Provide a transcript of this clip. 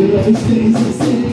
Still, still, still.